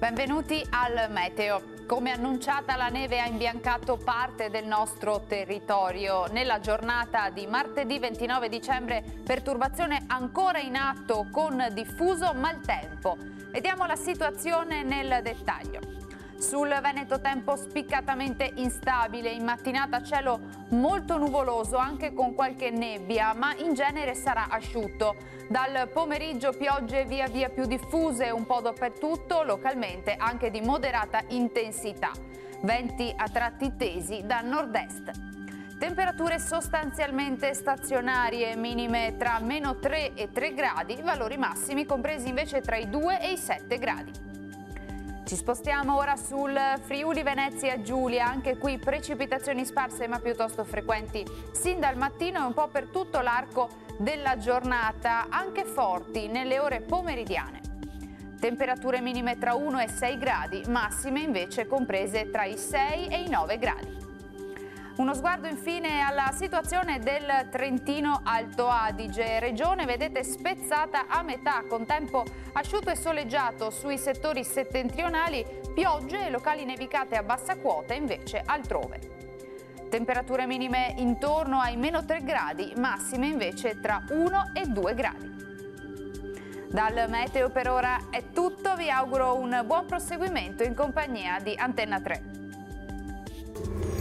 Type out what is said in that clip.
Benvenuti al Meteo. Come annunciata la neve ha imbiancato parte del nostro territorio. Nella giornata di martedì 29 dicembre perturbazione ancora in atto con diffuso maltempo. Vediamo la situazione nel dettaglio. Sul Veneto tempo spiccatamente instabile, in mattinata cielo molto nuvoloso anche con qualche nebbia, ma in genere sarà asciutto. Dal pomeriggio piogge via via più diffuse un po' dappertutto, localmente anche di moderata intensità. Venti a tratti tesi da nord-est. Temperature sostanzialmente stazionarie, minime tra meno 3 e 3 gradi, valori massimi compresi invece tra i 2 e i 7 gradi. Ci spostiamo ora sul Friuli Venezia Giulia, anche qui precipitazioni sparse ma piuttosto frequenti sin dal mattino e un po' per tutto l'arco della giornata, anche forti nelle ore pomeridiane. Temperature minime tra 1 e 6 gradi, massime invece comprese tra i 6 e i 9 gradi. Uno sguardo infine alla situazione del Trentino Alto Adige, regione vedete spezzata a metà con tempo asciutto e soleggiato sui settori settentrionali, piogge e locali nevicate a bassa quota invece altrove. Temperature minime intorno ai meno 3 gradi, massime invece tra 1 e 2 gradi. Dal meteo per ora è tutto, vi auguro un buon proseguimento in compagnia di Antenna 3.